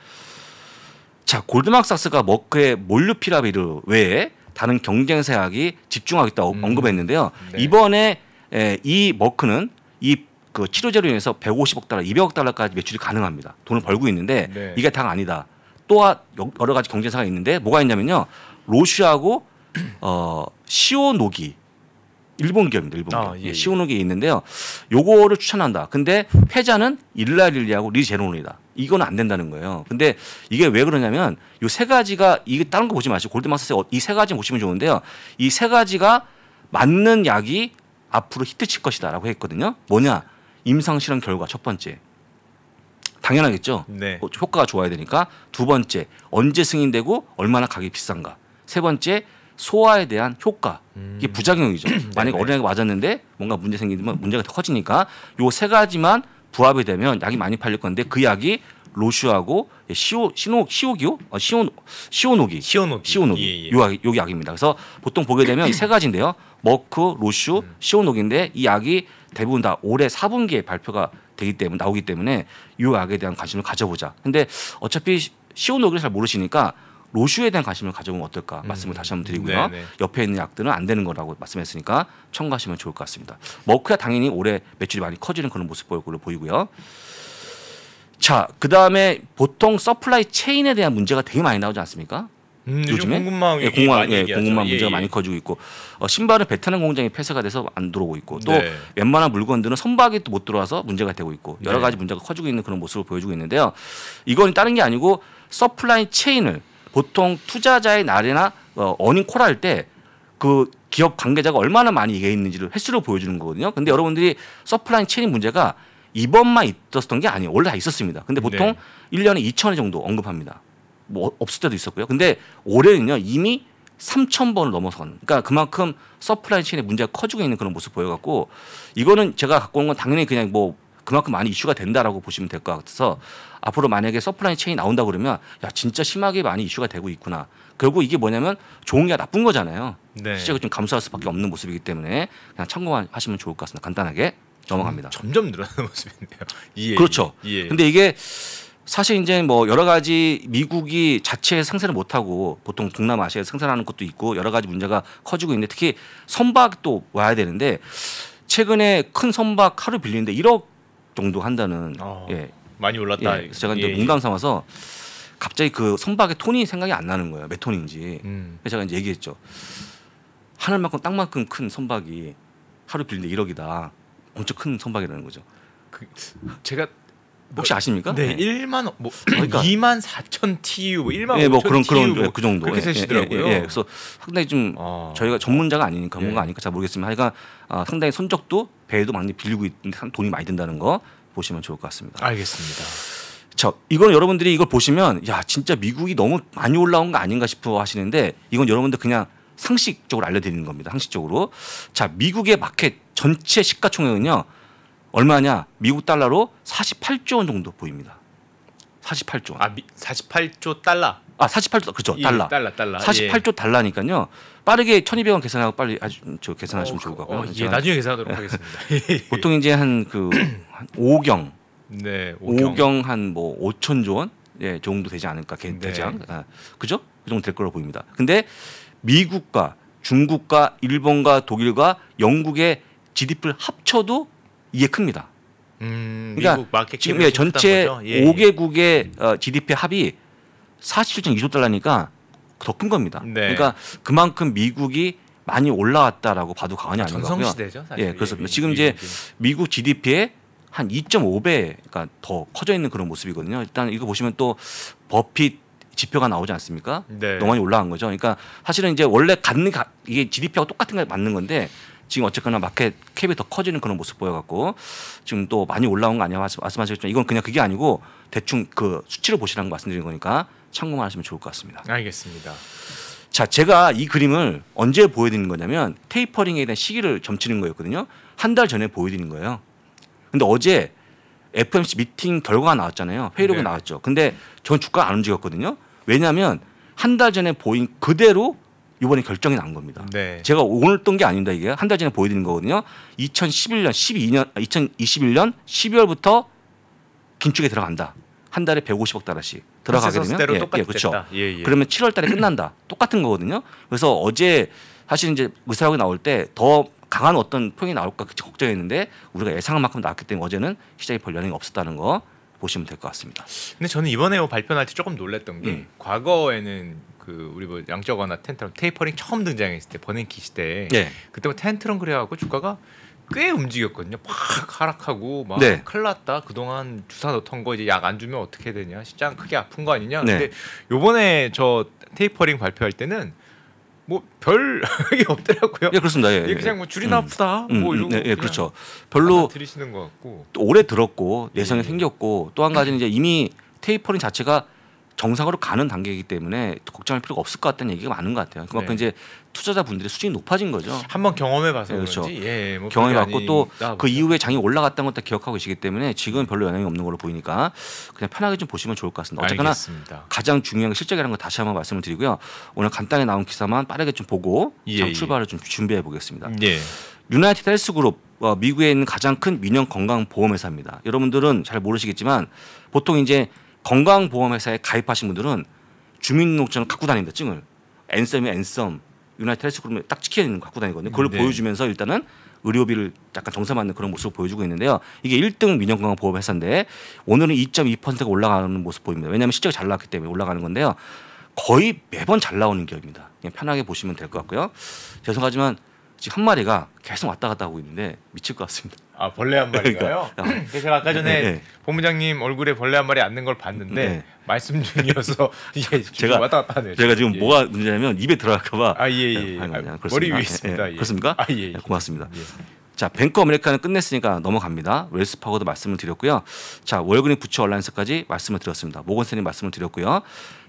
자, 골드막삭스가 머크의 몰루피라비르 외에 다른 경쟁 사 약이 집중하겠다 고 음. 언급했는데요. 네. 이번에 에, 이 머크는 이 그 치료제로 인해서 150억 달러, 200억 달러까지 매출이 가능합니다. 돈을 벌고 있는데 네. 이게 다가 아니다. 또한 여러 가지 경쟁사가 있는데 뭐가 있냐면요. 로슈하고 어 시오노기 일본 기업입니다. 일본 기업. 아, 예, 예, 예. 시오노기에 있는데요. 요거를 추천한다. 근데 패자는 일라릴리하고 리제로놀이다. 이거는 안 된다는 거예요. 근데 이게 왜 그러냐면 요세 가지가 이게 다른 거 보지 마시고 골드마스의 이세 가지 보시면 좋은데요. 이 세 가지가 맞는 약이 앞으로 히트칠 것이다라고 했거든요. 뭐냐? 임상 실험 결과 첫 번째. 당연하겠죠. 네. 어, 효과가 좋아야 되니까 두 번째 언제 승인되고 얼마나 가격이 비싼가 세 번째 소화에 대한 효과 이게 부작용이죠 만약 네네. 어린애가 맞았는데 뭔가 문제 생기면 문제가 더 커지니까 요 세 가지만 부합이 되면 약이 많이 팔릴 건데 그 약이 로슈하고 시오 시노 시오기요 어, 시오 시오노기 시오노기. 시오노기 예, 예. 요, 약, 요 약입니다. 그래서 보통 보게 되면 이세 가지인데요. 머크, 로슈, 음. 시오노기인데 이 약이 대부분 다 올해 4분기에 발표가 되기 때문에 나오기 때문에 이 약에 대한 관심을 가져보자. 근데 어차피 시- 시오노기를 잘 모르시니까 로슈에 대한 관심을 가져보면 어떨까 말씀을 다시 한번 드리고요. 음. 네네. 옆에 있는 약들은 안 되는 거라고 말씀했으니까 참고하시면 좋을 것 같습니다. 머크야 당연히 올해 매출이 많이 커지는 그런 모습 보일 걸로 보이고요. 자, 그 다음에 보통 supply chain에 대한 문제가 되게 많이 나오지 않습니까? 음, 요즘 요즘에 공급망 예, 공항, 예. 공급망 예, 문제가 예. 많이 커지고 있고 어, 신발은 베트남 공장이 폐쇄가 돼서 안 들어오고 있고 또 네. 웬만한 물건들은 선박이 또 못 들어와서 문제가 되고 있고 여러 네. 가지 문제가 커지고 있는 그런 모습을 보여주고 있는데요. 이건 다른 게 아니고 supply chain을 보통 투자자의 날이나 어, earning call할 때 그 기업 관계자가 얼마나 많이 이게 있는지를 횟수로 보여주는 거거든요. 근데 여러분들이 supply chain 문제가 이번만 있었던 게 아니에요. 원래 다 있었습니다. 근데 보통 네. 일 1년에 2천회 정도 언급합니다. 뭐 없을 때도 있었고요. 근데 올해는요 이미 3천 번을 넘어선. 그러니까 그만큼 supply chain의 문제가 커지고 있는 그런 모습 보여갖고 이거는 제가 갖고 온 건 당연히 그냥 뭐 그만큼 많이 이슈가 된다라고 보시면 될 것 같아서 앞으로 만약에 supply chain이 나온다 그러면 야 진짜 심하게 많이 이슈가 되고 있구나. 결국 이게 뭐냐면 좋은 게 나쁜 거잖아요. 네. 실제로 좀 감수할 수밖에 없는 모습이기 때문에 그냥 참고하시면 좋을 것 같습니다. 간단하게 넘어갑니다. 점 점 늘어나는 모습인데요. 예, 그렇죠. 예. 근데 이게 사실 이제 뭐 여러 가지 미국이 자체 생산을 못하고 보통 동남아시아에서 생산하는 것도 있고 여러 가지 문제가 커지고 있는데 특히 선박도 와야 되는데 최근에 큰 선박 하루 빌리는데 1억 정도 한다는 어, 예, 많이 예. 올랐다. 그래서 제가 이제 예, 예. 농담 삼아서 갑자기 그 선박의 톤이 생각이 안 나는 거예요. 몇 톤인지. 음. 그래서 제가 이제 얘기했죠. 하늘만큼 땅만큼 큰 선박이 하루 빌리는데 1억이다. 엄청 큰 선박이라는 거죠. 그, 제가 혹시 아십니까? 네, 1만 뭐 그러니까. 2만 4천 TU, 뭐 1만 예, 뭐 5천 그런 TU 그런 뭐 예, 그 정도 그렇게 예, 예, 세시더라고요. 예, 예. 그래서 상당히 좀 아. 저희가 전문자가 아니니까 예. 아니까 잘 모르겠지만 하여간 아, 상당히 선적도 배도 많이 빌리고 있는데 상- 돈이 많이 든다는 거 보시면 좋을 것 같습니다. 알겠습니다. 자, 이건 여러분들이 이걸 보시면 야 진짜 미국이 너무 많이 올라온 거 아닌가 싶어 하시는데 이건 여러분들 그냥 상식적으로 알려드리는 겁니다. 상식적으로 자 미국의 마켓 전체 시가총액은요 얼마냐? 미국 달러로 48조 원 정도 보입니다. 48조 원. 아, 미, 48조 달러. 아 48조 그렇죠 예, 달러. 달러, 달러. 48조 달러니까요. 빠르게 1,200원 계산하고 빨리 아주 저 계산하시면 어, 좋을 것 어, 같고요. 예, 제가 나중에 계산하도록 하겠습니다. 보통 이제 한 그 한 5경, 네, 5경 한뭐 5천조 원 예, 정도 되지 않을까 개- 네. 대장. 아, 그죠? 그 정도 될 거로 보입니다. 근데 미국과 중국과 일본과 독일과 영국의 GDP를 합쳐도 이게 큽니다. 음, 그러니까 지금 예, 전체? 예, 예. 5개국의 어, GDP 합이 47.2조 달러니까 더 큰 겁니다. 네. 그러니까 그만큼 미국이 많이 올라왔다라고 봐도 과언이 아닌 거고요. 시대죠. 사실. 예, 그렇습니다. 미- 지금 이제. 미국 GDP의 한 2.5배가 더 커져 있는 그런 모습이거든요. 일단 이거 보시면 또 버핏 지표가 나오지 않습니까? 네. 너무 많이 올라간 거죠. 그러니까 사실은 이제 원래 갖는 가, 이게 GDP하고 똑같은 게 맞는 건데 지금 어쨌거나 마켓 캡이 더 커지는 그런 모습 보여갖고 지금 또 많이 올라온 거 아니야 말씀- 말씀하셨지만 이건 그냥 그게 아니고 대충 그 수치를 보시라는 거 말씀드린 거니까 참고만 하시면 좋을 것 같습니다. 알겠습니다. 자, 제가 이 그림을 언제 보여드리는 거냐면 테이퍼링에 대한 시기를 점치는 거였거든요. 한 달 전에 보여드린 거예요. 근데 어제 FMC 미팅 결과가 나왔잖아요. 회의록이 네. 나왔죠. 근데 전 주가 안 움직였거든요. 왜냐하면 한 달 전에 보인 그대로 이번에 결정이 난 겁니다. 네. 제가 오늘 뜬 게 아닙니다. 이게 한 달 전에 보여드린 거거든요. 2011년, 12년, 2021년 12월부터 긴축에 들어간다. 한 달에 150억 달러씩 들어가게 되면 예, 예, 그렇죠. 예, 예. 그러면 7월 달에 끝난다. 똑같은 거거든요. 그래서 어제 사실 이제 의사록이 나올 때 더 강한 어떤 표현이 나올까 걱정했는데 우리가 예상한 만큼 나왔기 때문에 어제는 시장이 별 영향이 없었다는 거 보시면 될 것 같습니다. 근데 저는 이번에 뭐 발표할 때 조금 놀랐던 게 음. 과거에는 그 우리 뭐 양적완화 텐트럼 테이퍼링 처음 등장했을 때 버냉키 시대 예. 그때 뭐 텐트럼 그래갖고 주가가 꽤 움직였거든요. 팍 하락하고 막 네. 큰일 났다. 그동안 주사 넣던 거 이제 약 안 주면 어떻게 되냐. 시장 크게 아픈 거 아니냐. 네. 근데 요번에 저 테이퍼링 발표할 때는 뭐별 이게 없더라고요. 예, 그렇습니다. 예, 이게 예. 그냥 뭐 줄이나 음. 아프다. 음, 뭐 음, 이러고 예, 예, 그렇죠. 별로 들이시는 것 같고. 또 오래 들었고 내성이 예. 생겼고 또 한 가지는 이제 이미 테이퍼링 자체가 정상으로 가는 단계이기 때문에 걱정할 필요가 없을 것 같다는 얘기가 많은 것 같아요. 그만큼 네. 이제 투자자분들의 수준이 높아진 거죠. 한번 경험해봐서 예, 그렇죠. 예, 뭐 경험해봤고 또 그 이후에 장이 올라갔다는 것도 기억하고 계시기 때문에 지금 별로 영향이 없는 걸로 보이니까 그냥 편하게 좀 보시면 좋을 것 같습니다. 어쨌거나 알겠습니다. 가장 중요한 게 실적이라는 거 다시 한번 말씀을 드리고요. 오늘 간단히 나온 기사만 빠르게 좀 보고 예, 장 예. 출발을 좀 준비해 보겠습니다. 예. 유나이티드 헬스그룹 어, 미국에 있는 가장 큰 민영 건강 보험 회사입니다. 여러분들은 잘 모르시겠지만 보통 이제 건강 보험 회사에 가입하신 분들은 주민등록증을 갖고 다닙니다. 증을 앤썸이 앤썸 유나이티드 헬스그룹에 딱 찍혀 있는 거 갖고 다니거든요. 그걸 네. 보여주면서 일단은 의료비를 약간 정산 받는 그런 모습을 보여주고 있는데요. 이게 1등 민영 건강 보험 회사인데 오늘은 2.2%가 올라가는 모습 보입니다. 왜냐하면 실적이 잘 나왔기 때문에 올라가는 건데요. 거의 매번 잘 나오는 기업입니다. 그냥 편하게 보시면 될 것 같고요. 죄송하지만 지금 한 마리가 계속 왔다 갔다 하고 있는데 미칠 것 같습니다. 아 벌레 한 마리가요? 그러니까. 그래서 제가 아까 전에 네, 네. 본부장님 얼굴에 벌레 한 마리 앉는 걸 봤는데 네. 말씀 중이어서 이게 제가- 왔다 갔다 하네요. 제가 지금 예. 뭐가 문제냐면 입에 들어갈까봐 아 예예 예, 아니, 아니, 아. 머리 위에 예, 있습니다. 예. 예. 그렇습니까? 아 예. 네, 고맙습니다. 예. 자, 뱅크 아메리카는 끝냈으니까 넘어갑니다. 웰스파고도 말씀을 드렸고요. 자, 월그린 부츠 얼라이언스까지 말씀을 드렸습니다. 모건스탠리 말씀을 드렸고요.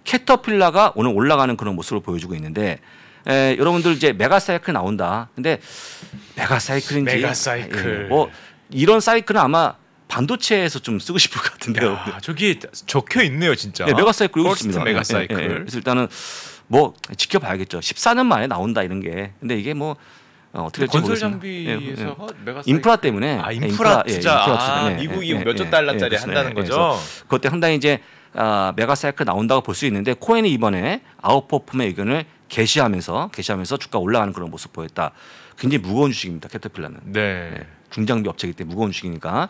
캐터필라가 오늘 올라가는 그런 모습을 보여주고 있는데 에, 여러분들 이제 mega cycle 나온다. 근데 mega cycle인지 mega cycle. 예, 뭐 이런 사이클은 아마 반도체에서 좀 쓰고 싶을 것 같은데요. 야, 저기 적혀 있네요 진짜. 네, mega cycle 여기 있습니다. 메가 예, 예, 사이클. 예. 그래서 일단은 뭐 지켜봐야겠죠. 14년 만에 나온다 이런 게. 근데 이게 뭐 어, 될지 건설 모르겠습니다. 예, 예. 장비에서 메가 인프라 때문에 아 예, 인프라 예, 투자. 인프라 아, 투자. 네, 미국이 예, 몇조 예, 달러짜리 예, 한다는 예, 거죠. 그것 때 상당히 이제 아, mega cycle 나온다고 볼 수 있는데 코웬이 이번에 아웃퍼폼의 의견을 게시하면서 게시하면서 주가 올라가는 그런 모습 보였다. 굉장히 무거운 주식입니다. 캐터필라는 네. 예, 중장비 업체이기 때문에 무거운 주식이니까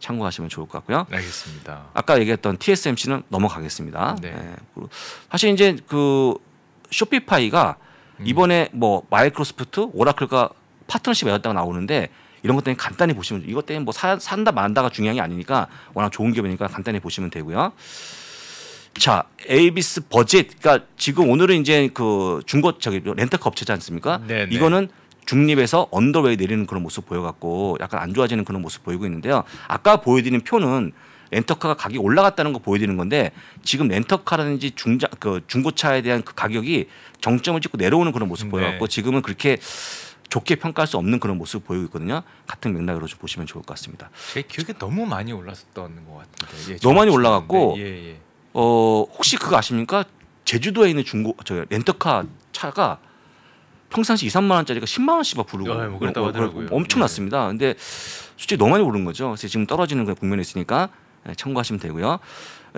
참고하시면 좋을 것 같고요. 알겠습니다. 아까 얘기했던 TSMC는 넘어가겠습니다. 네. 예, 그리고 사실 이제 그 쇼피파이가 음. 이번에 뭐 마이크로소프트, 오라클과 파트너십 맺었다가 나오는데 이런 것 때문에 간단히 보시면 이것 때문에 뭐 사, 산다 만다가 중요한 게 아니니까 워낙 좋은 기업이니까 간단히 보시면 되고요. 자, 에이비스 버짓, 그러니까 지금 오늘은 이제 그 중고 저기 렌터카 업체지 않습니까? 네, 네. 이거는 중립에서 underweight 내리는 그런 모습 보여갖고 약간 안 좋아지는 그런 모습 보이고 있는데요. 아까 보여드린 표는 렌터카가 가격이 올라갔다는 거 보여드리는 건데 지금 렌터카라든지 중자 그 중고차에 대한 그 가격이 정점을 찍고 내려오는 그런 모습 네. 보여갖고 지금은 그렇게 좋게 평가할 수 없는 그런 모습 보이고 있거든요. 같은 맥락으로 좀 보시면 좋을 것 같습니다. 제 기억에 너무 많이 올랐었던 것 같은데. 예, 너무 많이 올라갔고 모르겠는데, 예, 예. 어 혹시 그거 아십니까? 제주도에 있는 중고 저 렌터카 차가 평상시 2, 3만 원짜리가 10만 원씩 막 부르고 네, 뭐 그랬다고 어, 어, 하더라고요. 엄청났습니다. 근데 솔직히 너무 많이 오른 거죠. 그래서 지금 떨어지는 그런 국면에 있으니까 예, 참고하시면 되고요.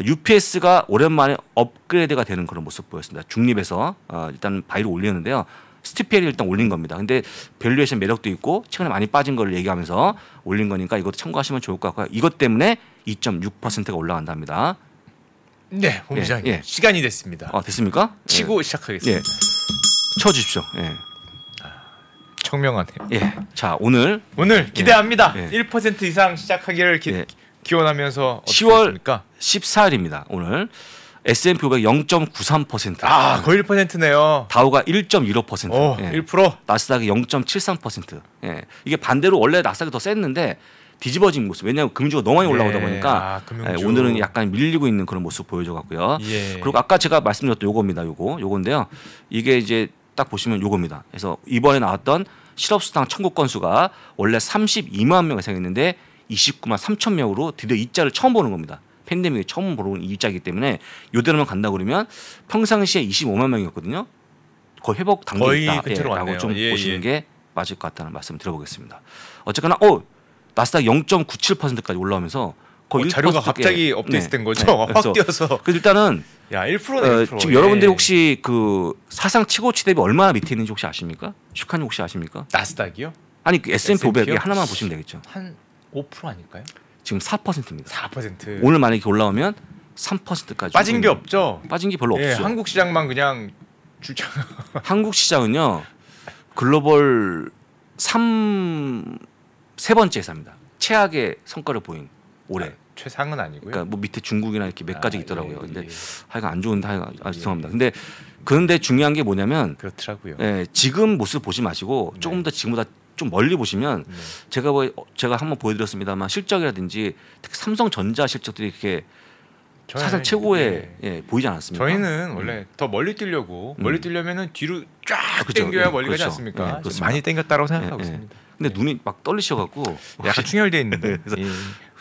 UPS가 오랜만에 업그레이드가 되는 그런 모습 보였습니다. 중립에서 어, 일단 buy를 올리는데요. 스티펠이 일단 올린 겁니다. 근데 valuation 매력도 있고 최근에 많이 빠진 걸 얘기하면서 올린 거니까 이것도 참고하시면 좋을 것 같고요. 이것 때문에 2.6%가 올라간답니다. 네, 본부장님 예, 예. 시간이 됐습니다. 아 됐습니까? 치고 시작하겠습니다. 예. 쳐 주십시오. 예. 청명하네요. 예. 자 오늘 오늘 기대합니다. 예. 1% 이상 시작하기를 기, 예. 기원하면서 10월 어떻습니까? 14일입니다. 오늘 S&P 500 0.93%. 아, 거의 1%네요. 다우가 1.15%. 오, 예. 1%. 나스닥이 0.73%. 예. 이게 반대로 원래 나스닥이 더 셌는데 뒤집어진 모습. 왜냐하면 금주가 너무 많이 올라오다 예, 보니까 아. 예, 오늘은 약간 밀리고 있는 그런 모습 보여줘 갖고요. 예. 그리고 아까 제가 말씀드렸던 요겁니다. 요거. 요건데요. 이게 이제 딱 보시면 요겁니다. 그래서 이번에 나왔던 실업수당 청구 건수가 원래 32만 명 이상했는데 29만 3천 명으로 드디어 이 자를 처음 보는 겁니다. 팬데믹에 처음 보는 이 자이기 때문에 요대로만 간다 그러면 평상시에 25만 명이었거든요. 거의 회복 단계에 거의 있다. 그쪽으로 라고 왔네요. 좀 예, 보시는 예. 게 맞을 것 같다는 말씀 드려보겠습니다. 어쨌거나 어 나스닥 0.97%까지 올라오면서 거의 어, 자료가 1%에 갑자기 업데이트된 네, 거죠. 네. 확 뛰어서. 그 일단은 야, 1%네. 어, 1%. 지금 예. 여러분들이 혹시 그 사상 최고치 대비 얼마나 밑에 있는지 혹시 아십니까? 슈카님 혹시 아십니까? 나스닥이요? 아니 그 S&P 500이 S&P 요? 하나만 보시면 되겠죠. 한 5% 아닐까요? 지금 4%입니다. 4%. 오늘 만약에 올라오면 3%까지 빠진 게 없죠. 빠진 게 별로 예, 없죠. 한국 시장만 그냥 줄창. 한국 시장은요 글로벌 3 세 번째 회사입니다. 최악의 성과를 보인 올해. 최상은 아니고요. 그러니까 뭐 밑에 중국이나 이렇게 몇 가지 아, 있더라고요. 예, 근데 예. 하여간 안 좋은데 하여간 아, 예. 죄송합니다. 근데 그런데 중요한 게 뭐냐면 그렇더라고요. 예, 지금 모습 보지 마시고 네. 조금 더 지금보다 좀 멀리 보시면 네. 제가 뭐 제가 한번 보여드렸습니다만 실적이라든지 특히 삼성전자 실적들이 이렇게 저는- 사상 최고의 예. 예, 보이지 않았습니까? 저희는 원래 더 멀리 뛰려고 음. 멀리 뛰려면은 뒤로 쫙 아, 그쵸. 당겨야 예, 멀리 가지 그렇죠. 않습니까? 예, 좀 그렇습니다. 많이 당겼다고 생각하고 예, 예. 있습니다. 근데 눈이 막 떨리셔갖고 약간 충혈돼 있는데. 그래서 예.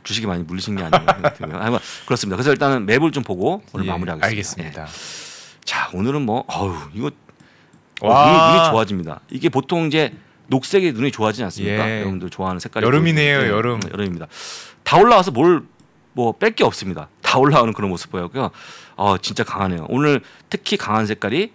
주식이 많이 물리신 게 아니에요. 하여간 그렇습니다. 그래서 일단은 맵을 좀 보고 오늘 예, 마무리하겠습니다. 알겠습니다. 예. 자 오늘은 뭐 어우 이거 어, 와. 눈이, 눈이 좋아집니다. 이게 보통 이제 녹색이 눈이 좋아지지 않습니까? 예. 여러분들 좋아하는 색깔이 여름이네요, 보이는데, 여름. 음, 여름입니다. 다 올라와서 뭘 뭐 뺄 게 없습니다. 다 올라오는 그런 모습 보였고요. 어 진짜 강하네요. 오늘 특히 강한 색깔이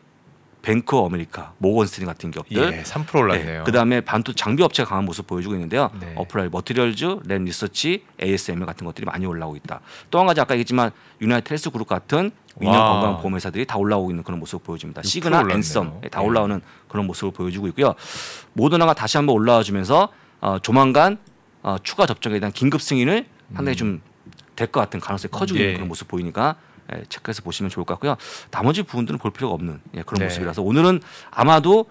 뱅크 어메리카, 모건스탠 같은 기업들. 예, 3% 올랐네요. 그 다음에 반도체 장비 업체가 강한 모습 보여주고 있는데요. 네. 어플라이 머티리얼즈, 램 리서치, ASML 같은 것들이 많이 올라오고 있다. 또 한 가지 아까 얘기했지만 유나이티드 헬스 그룹 같은 위험 와. 건강 보험 회사들이 다 올라오고 있는 그런 모습을 보여줍니다. 6% 시그나, 올랐네요. 앤썸 다 예. 올라오는 그런 모습을 보여주고 있고요. 모더나가 다시 한번 올라와 주면서 어, 조만간 어, 추가 접종에 대한 긴급 승인을 상당히 좀될 것 같은 가능성이 커지고 있는 예. 그런 모습 보이니까 예, 체크해서 보시면 좋을 것 같고요. 나머지 부분들은 볼 필요가 없는 예, 그런 네. 모습이라서 오늘은 아마도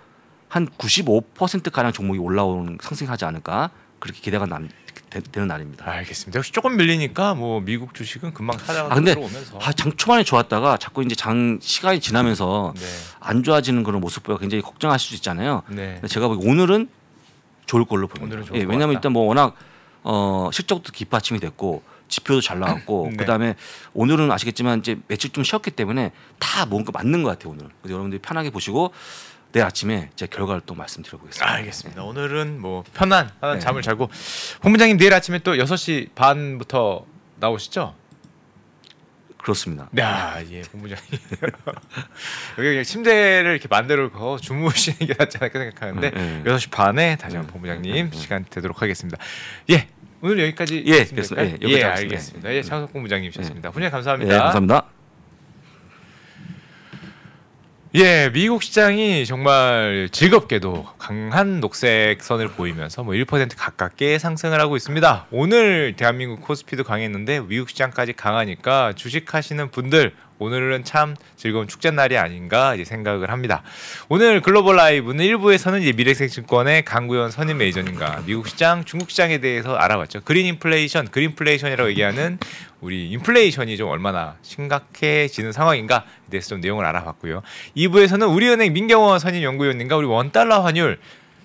한 95% 가량 종목이 올라오는 상승하지 않을까 그렇게 기대가 난, 되, 는 날입니다. 알겠습니다. 역시 조금 밀리니까 뭐 미국 주식은 금방 찾아가 아, 근데 들어오면서. 아, 장 초반에 좋았다가 자꾸 이제 장 시간이 지나면서 네. 안 좋아지는 그런 모습 보여 굉장히 걱정하실 수 있잖아요. 네. 제가 보기 오늘은 좋을 걸로 보입니다. 오늘은 좋을 예, 것 왜냐하면. 일단 뭐 워낙 어, 실적도 뒷받침이 됐고 지표도 잘 나왔고 네. 그다음에 오늘은 아시겠지만 이제 며칠 좀 쉬었기 때문에 다 뭔가 맞는 것 같아요 오늘. 그래서 여러분들이 편하게 보시고 내일 아침에 제 결과를 또 말씀드려보겠습니다. 알겠습니다. 오늘은 뭐 편한 편한 네. 잠을 자고 본부장님 내일 아침에 또 6시 반부터 나오시죠? 그렇습니다. 네, 아, 예, 본부장님. 여기 그냥 침대를 이렇게 만들어 거 주무시는 게 낫지 않을까 생각하는데 네, 네. 6시 반에 다시 한번 네, 본부장님 네, 네. 시간 되도록 하겠습니다. 예. 오늘 여기까지 예, 됐습니다. 예, 예. 알겠습니다. 예, 창석 본부장님이셨습니다. 본부장님 예, 감사합니다. 감사합니다. 예, 미국 시장이 정말 즐겁게도 강한 녹색 선을 보이면서 뭐 1% 가깝게 상승을 하고 있습니다. 오늘 대한민국 코스피도 강했는데 미국 시장까지 강하니까 주식하시는 분들 오늘은 참 즐거운 축제 날이 아닌가 이제 생각을 합니다. 오늘 글로벌 라이브는 1부에서는 이제 미래에셋증권의 강구현 선임 매니저님과 미국 시장, 중국 시장에 대해서 알아봤죠. green 인플레이션, greenflation이라고 얘기하는 우리 인플레이션이 좀 얼마나 심각해지는 상황인가 에 대해서 좀 내용을 알아봤고요. 2부에서는 우리은행 민경원 선임 연구위원님과 우리 원 달러 환율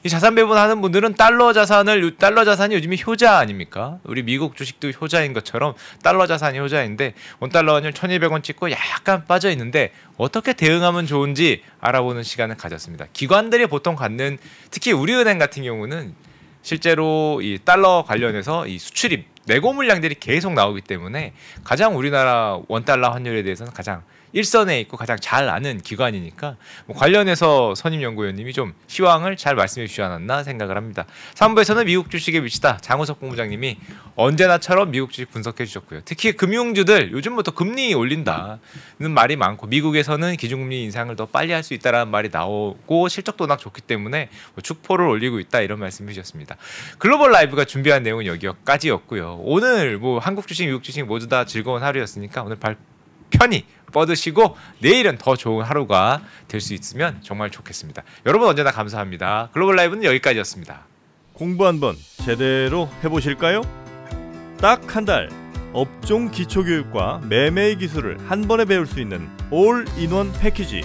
이 자산 배분하는 분들은 달러 자산을 달러 자산이 요즘에 효자 아닙니까? 우리 미국 주식도 효자인 것처럼 달러 자산이 효자인데 원 달러 환율 1,200원 찍고 약간 빠져 있는데 어떻게 대응하면 좋은지 알아보는 시간을 가졌습니다. 기관들이 보통 갖는 특히 우리은행 같은 경우는 실제로 이 달러 관련해서 이 수출입 내고 물량들이 계속 나오기 때문에 가장 우리나라 원 달러 환율에 대해서는 가장 일선에 있고 가장 잘 아는 기관이니까 뭐 관련해서 선임 연구위원님이 좀 시황을 잘 말씀해 주지 않았나 생각을 합니다. 3부에서는 미국 주식에 미치다 장우석 본부장님이 언제나처럼 미국 주식 분석해 주셨고요. 특히 금융주들 요즘부터 금리 올린다는 말이 많고 미국에서는 기준금리 인상을 더 빨리 할 수 있다라는 말이 나오고 실적도 워낙 좋기 때문에 뭐 축포를 올리고 있다 이런 말씀 해 주셨습니다. 글로벌 라이브가 준비한 내용은 여기까지였고요. 오늘 뭐 한국 주식, 미국 주식 모두 다 즐거운 하루였으니까 오늘 발 편히 뻗으시고 내일은 더 좋은 하루가 될 수 있으면 정말 좋겠습니다. 여러분 언제나 감사합니다. 글로벌 라이브는 여기까지였습니다. 공부 한번 제대로 해보실까요? 딱 한 달 업종 기초교육과 매매의 기술을 한 번에 배울 수 있는 올인원 패키지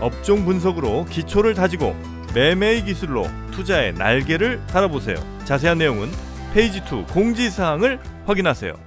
업종 분석으로 기초를 다지고 매매의 기술로 투자의 날개를 달아보세요. 자세한 내용은 페이지 2 공지사항을 확인하세요.